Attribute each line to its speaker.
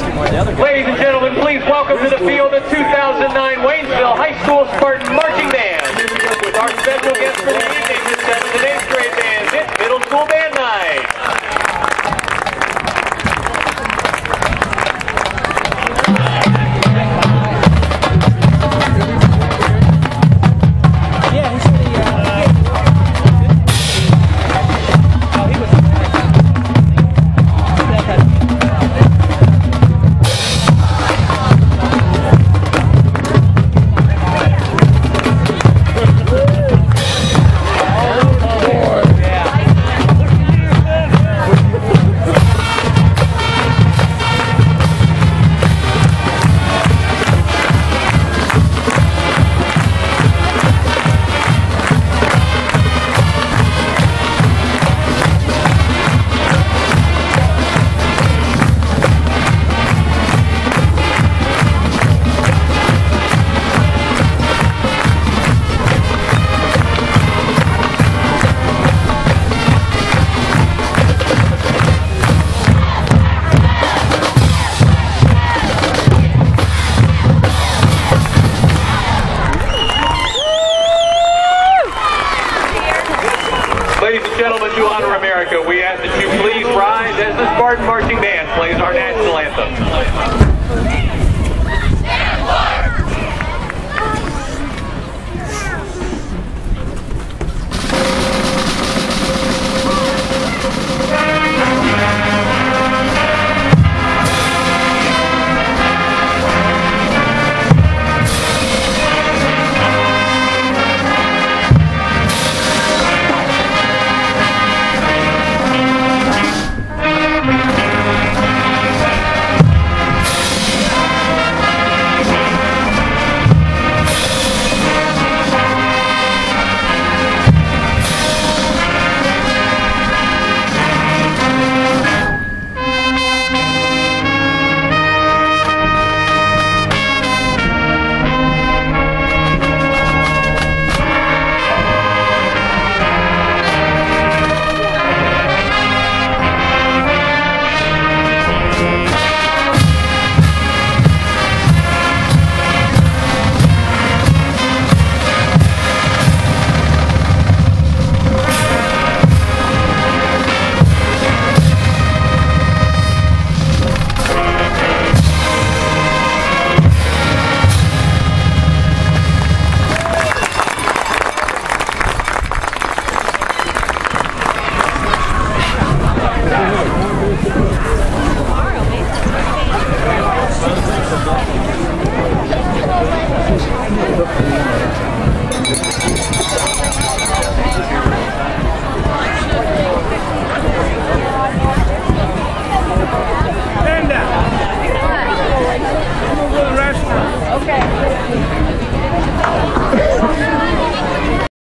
Speaker 1: asking where the other guy
Speaker 2: Ladies and gentlemen, please welcome to the field the 2009 Waynesville High School Spartan Marching Band. With our special guest for the evening, the 7th and 8th grade bands. It's Middle School Band Night. plays our national anthem.